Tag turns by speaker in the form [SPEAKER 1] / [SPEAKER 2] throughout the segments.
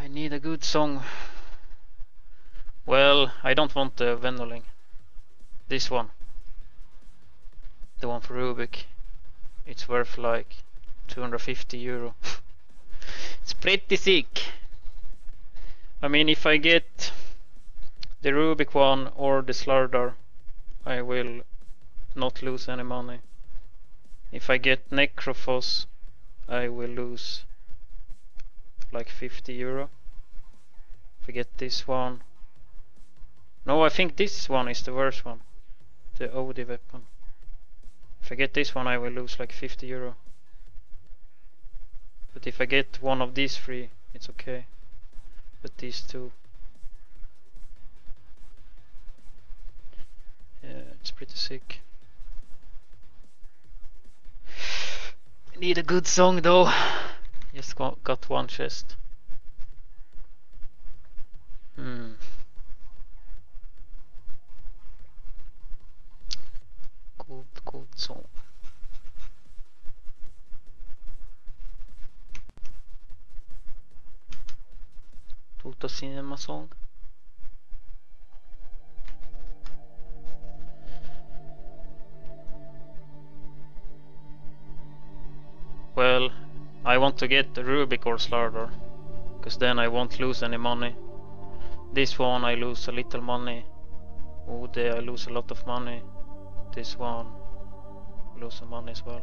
[SPEAKER 1] I need a good song. Well, I don't want the Vendoling. This one. The one for Rubik. It's worth like 250 euro. it's pretty sick. I mean, if I get the Rubik one or the Slardar, I will not lose any money. If I get Necrophos, I will lose like 50 euro. If I get this one. No, I think this one is the worst one. The OD weapon. If I get this one, I will lose like 50 euro. But if I get one of these three, it's okay. But these two. Yeah, it's pretty sick. Need a good song though. Just got one chest. Hmm. Good, good song. Tutto cinema song. I want to get the Rubik or Slardar, because then I won't lose any money. This one I lose a little money. Oh, there I lose a lot of money. This one I lose some money as well.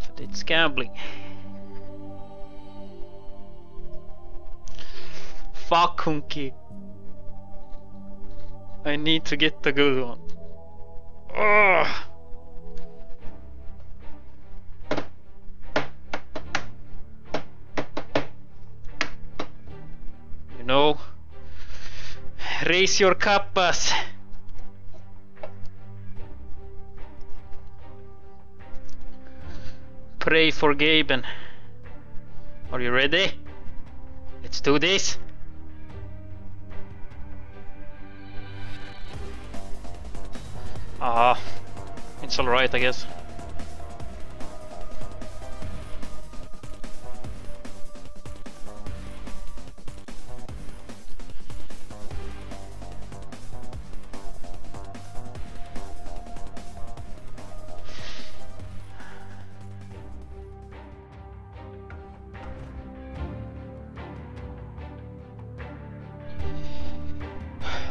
[SPEAKER 1] But it's gambling. Fuck Hunky. I need to get the good one. Ugh. You know, raise your kappas. Pray for Gaben. Are you ready? Let's do this. Ah, it's alright, I guess.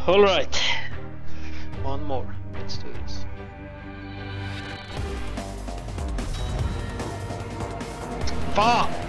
[SPEAKER 1] Alright. One more. Let's do this. Fuck!